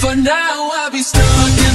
For now, I'll be stuck.